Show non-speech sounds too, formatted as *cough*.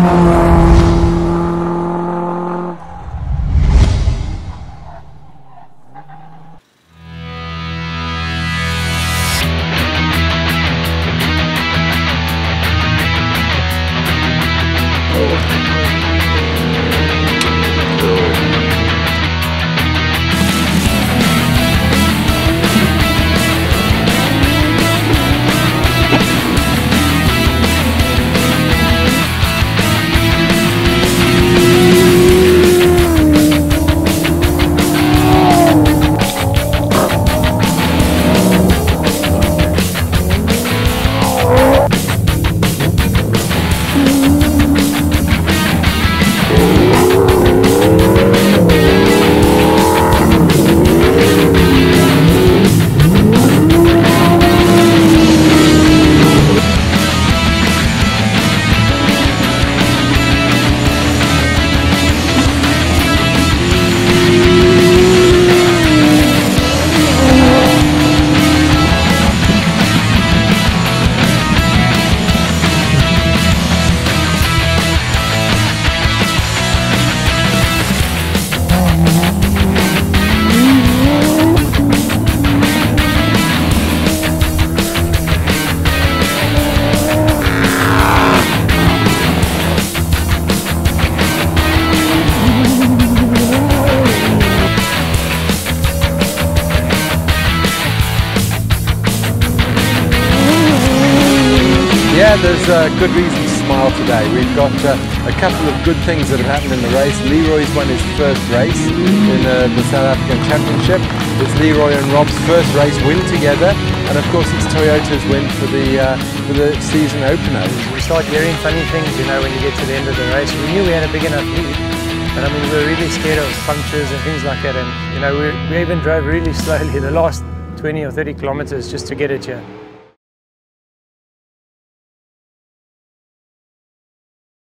Oh. Yeah, there's a good reason to smile today. We've got uh, a couple of good things that have happened in the race. Leroy's won his first race in uh, the South African Championship. It's Leroy and Rob's first race win together, and of course it's Toyota's win for the uh, for the season opener. We start hearing funny things, you know, when you get to the end of the race. We knew we had a big enough lead, but I mean, we were really scared of punctures and things like that. And you know, we, we even drove really *laughs* slowly the last 20 or 30 kilometers just to get it here.